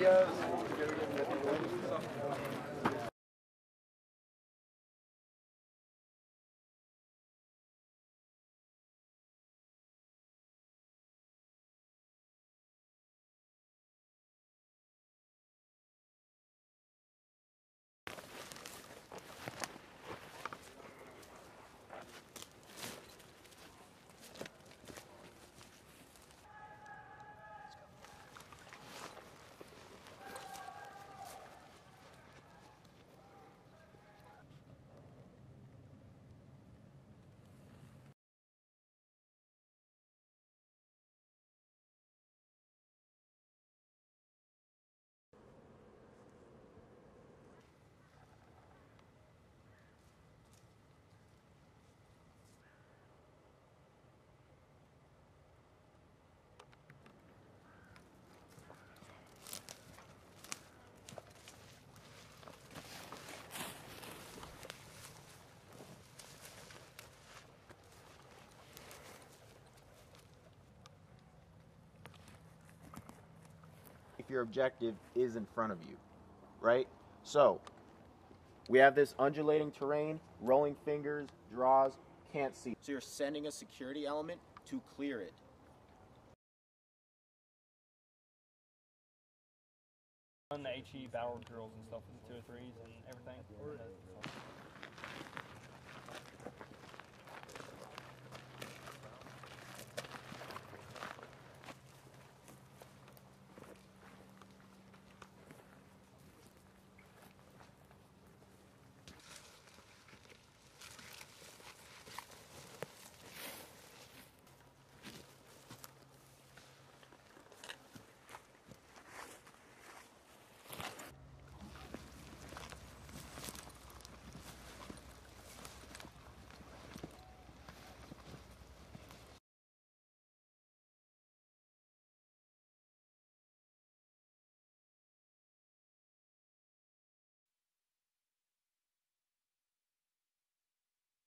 Yes. If your objective is in front of you, right? So, we have this undulating terrain, rolling fingers, draws, can't see. So you're sending a security element to clear it. Run the HE battle drills and stuff with the two or threes and everything.